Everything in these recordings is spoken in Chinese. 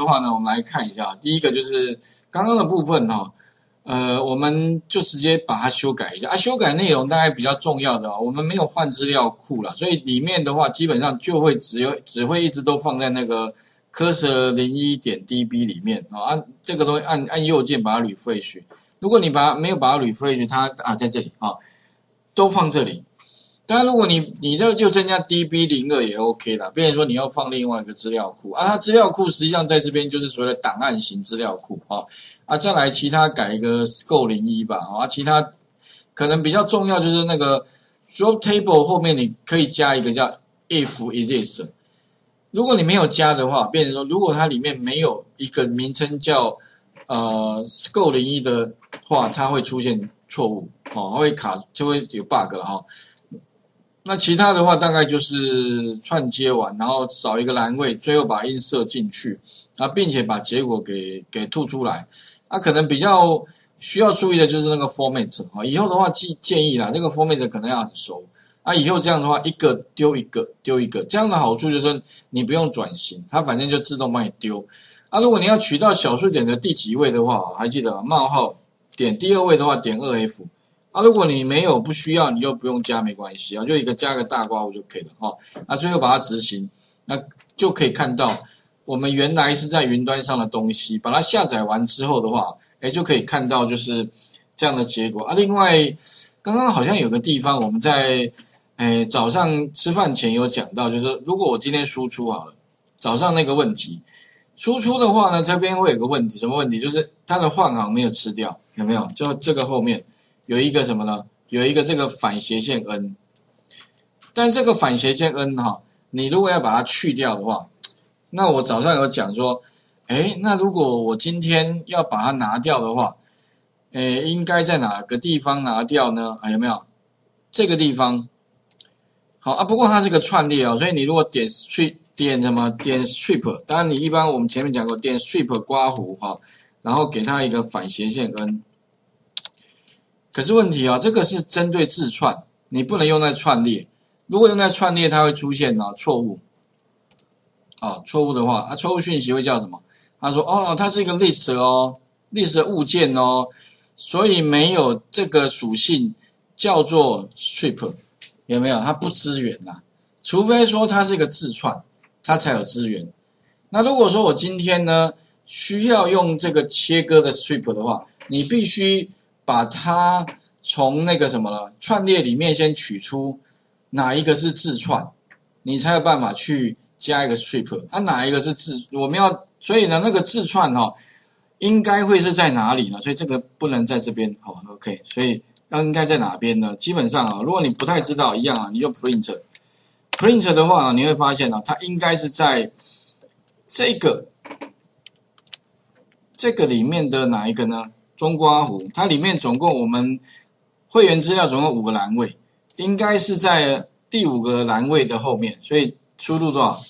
的话呢，我们来看一下，第一个就是刚刚的部分哈，呃，我们就直接把它修改一下。啊，修改内容大概比较重要的，我们没有换资料库了，所以里面的话基本上就会只有只会一直都放在那个 cursor 零一点 db 里面啊，按这个东西按按右键把它 refresh，如果你把没有把它 refresh，它啊在这里啊，都放这里。当然，如果你你这就增加 DB 零二也 OK 的，变成说你要放另外一个资料库。啊，它资料库实际上在这边就是所谓的档案型资料库啊啊，再来其他改一个 SQL 零一吧啊，其他可能比较重要就是那个 Drop Table 后面你可以加一个叫 If Is，如果你没有加的话，变成说如果它里面没有一个名称叫呃 SQL 零一的话，它会出现错误哦，会卡就会有 bug 哈。那其他的话大概就是串接完，然后少一个栏位，最后把音设进去，啊，并且把结果给给吐出来。啊，可能比较需要注意的就是那个 format 啊，以后的话建建议啦，这个 format 可能要很熟。啊，以后这样的话，一个丢一个丢一个，这样的好处就是你不用转型，它反正就自动帮你丢。啊，如果你要取到小数点的第几位的话，还记得冒号点第二位的话，点二 F。啊，如果你没有不需要，你就不用加没关系啊，就一个加个大括号就可以了哈。那最后把它执行，那就可以看到我们原来是在云端上的东西，把它下载完之后的话，哎，就可以看到就是这样的结果啊。另外，刚刚好像有个地方我们在哎早上吃饭前有讲到，就是如果我今天输出好了，早上那个问题输出的话呢，这边会有个问题，什么问题？就是它的换行没有吃掉，有没有？就这个后面。有一个什么呢？有一个这个反斜线 n，但这个反斜线 n 哈，你如果要把它去掉的话，那我早上有讲说，哎，那如果我今天要把它拿掉的话，哎，应该在哪个地方拿掉呢？啊，有没有这个地方？好啊，不过它是个串列啊，所以你如果点 strip 点什么点 strip，当然你一般我们前面讲过点 strip 刮弧哈，然后给它一个反斜线 n。可是问题啊，这个是针对字串，你不能用在串列。如果用在串列，它会出现啊错误。啊，错误的话，啊错误讯息会叫什么？他说哦，它是一个 list 哦，list 的物件哦，所以没有这个属性叫做 strip，有没有？它不支援呐，除非说它是一个字串，它才有资源。那如果说我今天呢需要用这个切割的 strip 的话，你必须。把它从那个什么了串列里面先取出哪一个是字串，你才有办法去加一个 strip。它哪一个是字？我们要所以呢，那个字串哈，应该会是在哪里呢？所以这个不能在这边，好，OK。所以要应该在哪边呢？基本上啊，如果你不太知道，一样啊，你就 print。print 的话，你会发现啊，它应该是在这个这个里面的哪一个呢？中刮弧，它里面总共我们会员资料总共五个栏位，应该是在第五个栏位的后面，所以输入多少？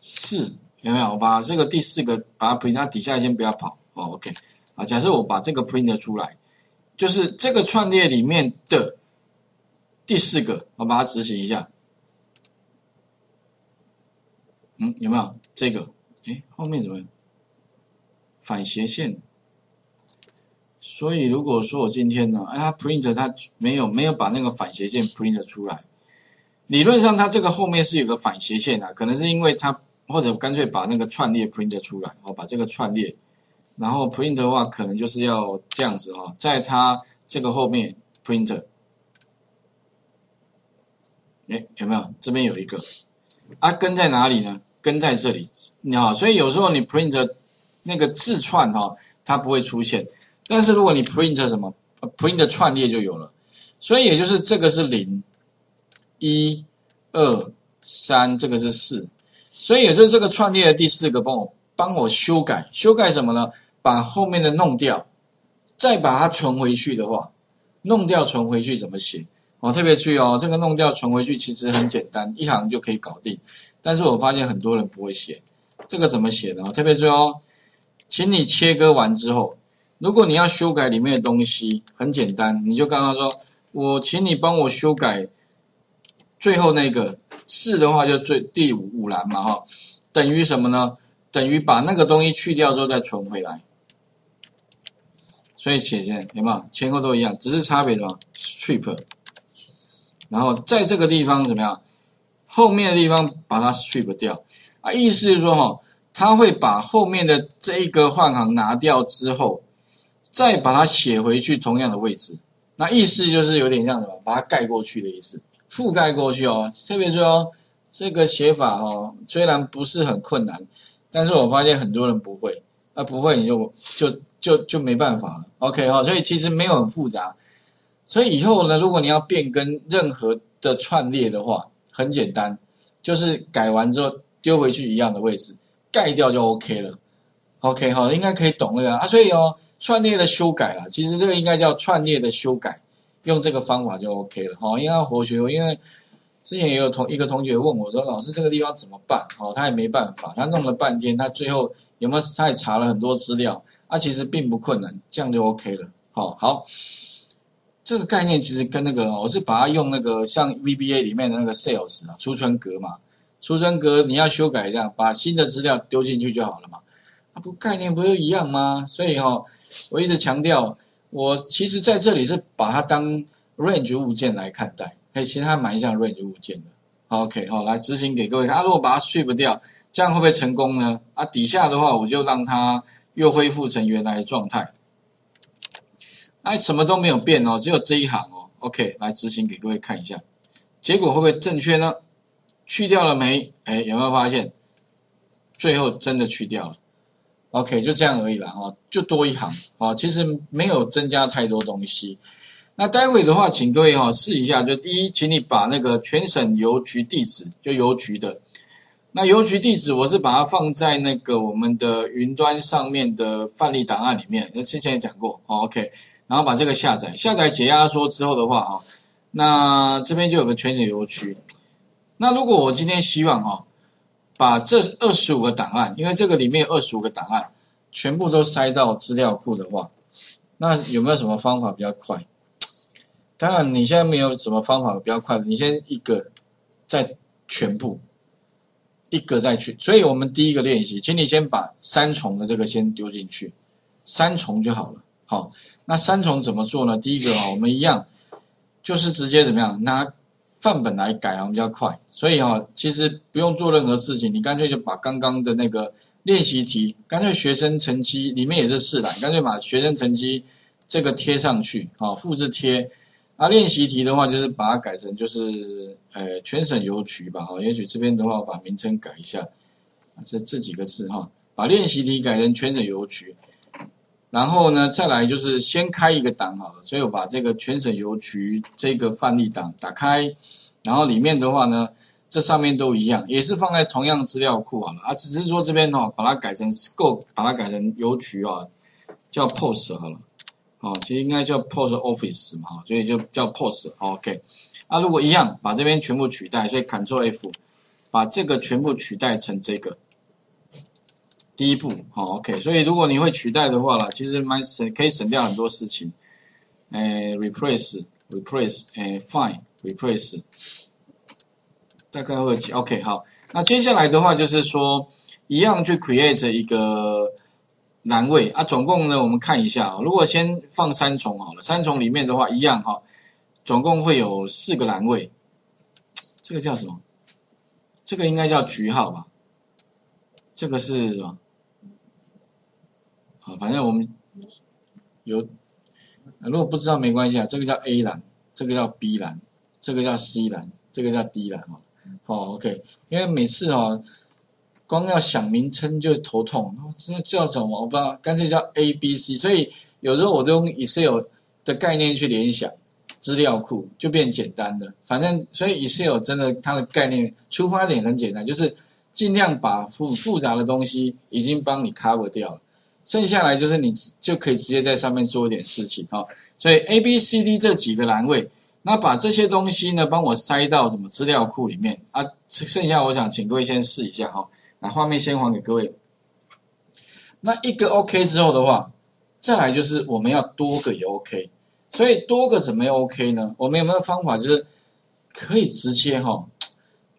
四有没有？我把这个第四个把它 print，它底下先不要跑哦，OK 啊。假设我把这个 print 出来，就是这个串列里面的第四个，我把它执行一下。嗯，有没有这个？哎，后面怎么反斜线？所以如果说我今天呢，哎，它 print 它没有没有把那个反斜线 print 出来，理论上它这个后面是有个反斜线的，可能是因为它或者干脆把那个串列 print 出来，哦，把这个串列，然后 print 的话可能就是要这样子哈，在它这个后面 print，哎，有没有？这边有一个，啊，根在哪里呢？根在这里，你好，所以有时候你 print 那个字串哈，它不会出现。但是如果你 print 什么，print 串列就有了，所以也就是这个是零，一、二、三，这个是四，所以也就是这个串列的第四个，帮我帮我修改，修改什么呢？把后面的弄掉，再把它存回去的话，弄掉存回去怎么写？哦，特别注意哦，这个弄掉存回去其实很简单，一行就可以搞定。但是我发现很多人不会写，这个怎么写呢？特别注意哦，请你切割完之后。如果你要修改里面的东西，很简单，你就刚刚说，我请你帮我修改最后那个四的话，就最第五五栏嘛哈，等于什么呢？等于把那个东西去掉之后再存回来。所以写前有没有前后都一样，只是差别什么？strip，然后在这个地方怎么样？后面的地方把它 strip 掉啊，意思是说哈，他会把后面的这一个换行拿掉之后，再把它写回去同样的位置。那意思就是有点像什么？把它盖过去的意思，覆盖过去哦。特别说这个写法哦，虽然不是很困难，但是我发现很多人不会，那不会你就就。就就没办法了，OK 哈，所以其实没有很复杂，所以以后呢，如果你要变更任何的串列的话，很简单，就是改完之后丢回去一样的位置，盖掉就 OK 了，OK 哈，应该可以懂了呀啊，所以哦，串列的修改啦，其实这个应该叫串列的修改，用这个方法就 OK 了哈，因为活学，因为之前也有同一个同学问我说，老师这个地方怎么办？哦，他也没办法，他弄了半天，他最后有没有他也查了很多资料。啊，其实并不困难，这样就 OK 了。好，好，这个概念其实跟那个，我是把它用那个像 VBA 里面的那个 Sales 啊，储存格嘛，储存格你要修改一下，把新的资料丢进去就好了嘛。不概念不就一样吗？所以哈，我一直强调，我其实在这里是把它当 Range 物件来看待，哎，其实它蛮像 Range 物件的。OK，好，来执行给各位看。啊，如果把它睡不掉，这样会不会成功呢？啊，底下的话我就让它。又恢复成原来的状态，哎，什么都没有变哦，只有这一行哦。OK，来执行给各位看一下，结果会不会正确呢？去掉了没？哎，有没有发现？最后真的去掉了。OK，就这样而已了哦，就多一行哦，其实没有增加太多东西。那待会的话，请各位哈试一下，就第一，请你把那个全省邮局地址，就邮局的。那邮局地址我是把它放在那个我们的云端上面的范例档案里面，那之前也讲过，OK，然后把这个下载，下载解压缩之后的话，啊，那这边就有个全景邮区。那如果我今天希望哈，把这二十五个档案，因为这个里面有二十五个档案，全部都塞到资料库的话，那有没有什么方法比较快？当然你现在没有什么方法比较快，你先一个再全部。一个再去，所以我们第一个练习，请你先把三重的这个先丢进去，三重就好了。好，那三重怎么做呢？第一个啊，我们一样，就是直接怎么样拿范本来改啊，比较快。所以哈，其实不用做任何事情，你干脆就把刚刚的那个练习题，干脆学生成绩里面也是试览，干脆把学生成绩这个贴上去啊，复制贴。啊，练习题的话，就是把它改成就是，呃，全省邮局吧，哈，也许这边的话，把名称改一下，这这几个字哈，把练习题改成全省邮局，然后呢，再来就是先开一个档好了，所以我把这个全省邮局这个范例档打开，然后里面的话呢，这上面都一样，也是放在同样资料库好了，啊，只是说这边哈，把它改成 scope，把它改成邮局啊，叫 post 好了。哦，其实应该叫 post Office 嘛，所以就叫 POS。OK，啊，如果一样，把这边全部取代，所以 Ctrl F，把这个全部取代成这个。第一步，好，OK。所以如果你会取代的话啦，其实蛮省，可以省掉很多事情。诶，Replace，Replace，诶，Find，Replace，大概会几？OK，好。那接下来的话就是说，一样去 create 一个。栏位啊，总共呢，我们看一下啊。如果先放三重好了，三重里面的话一样哈，总共会有四个栏位。这个叫什么？这个应该叫局号吧？这个是什么？啊，反正我们有，如果不知道没关系啊。这个叫 A 栏，这个叫 B 栏，这个叫 C 栏，这个叫 D 栏哈。好，OK，因为每次哈。光要想名称就头痛，这叫什么？我不知道，干脆叫 A、B、C。所以有时候我都用 Excel 的概念去联想资料库，就变简单了。反正所以 Excel 真的它的概念出发点很简单，就是尽量把复复杂的东西已经帮你 cover 掉了，剩下来就是你就可以直接在上面做一点事情哈。所以 A、B、C、D 这几个栏位，那把这些东西呢帮我塞到什么资料库里面啊？剩下我想请各位先试一下哈。那画面先还给各位。那一个 OK 之后的话，再来就是我们要多个也 OK。所以多个怎么样 OK 呢？我们有没有方法，就是可以直接哈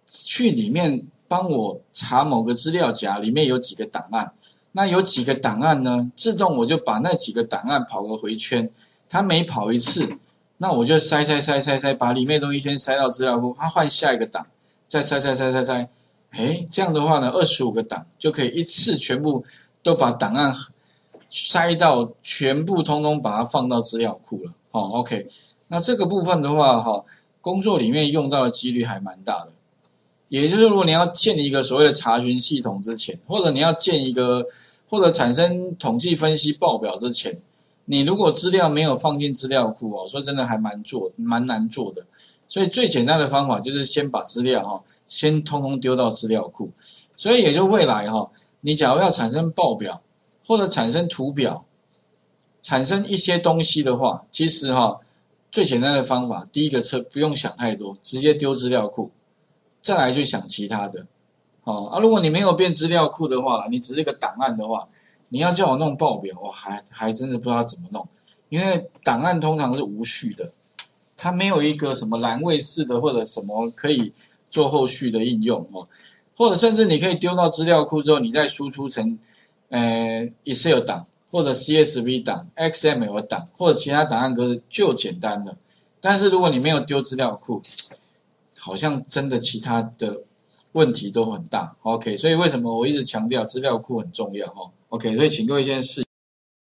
去里面帮我查某个资料夹里面有几个档案，那有几个档案呢？自动我就把那几个档案跑个回圈，它每跑一次，那我就塞塞塞塞塞，把里面东西先塞到资料库，它换下一个档，再塞塞塞塞塞，哎，这样的话呢，二十五个档就可以一次全部都把档案塞到，全部通通把它放到资料库了。哦，OK，那这个部分的话，哈，工作里面用到的几率还蛮大的。也就是，如果你要建一个所谓的查询系统之前，或者你要建一个，或者产生统计分析报表之前，你如果资料没有放进资料库哦，说真的还蛮做蛮难做的。所以最简单的方法就是先把资料哈，先通通丢到资料库。所以也就未来哈，你假如要产生报表或者产生图表，产生一些东西的话，其实哈，最简单的方法，第一个车不用想太多，直接丢资料库。再来去想其他的，哦啊，如果你没有变资料库的话，你只是一个档案的话，你要叫我弄报表，我还还真的不知道怎么弄，因为档案通常是无序的，它没有一个什么栏位式的或者什么可以做后续的应用哦，或者甚至你可以丢到资料库之后，你再输出成呃 Excel 档或者 CSV 档、XML 档或者其他档案格式就简单了，但是如果你没有丢资料库。好像真的其他的问题都很大，OK，所以为什么我一直强调资料库很重要哦？OK，所以请各位先试。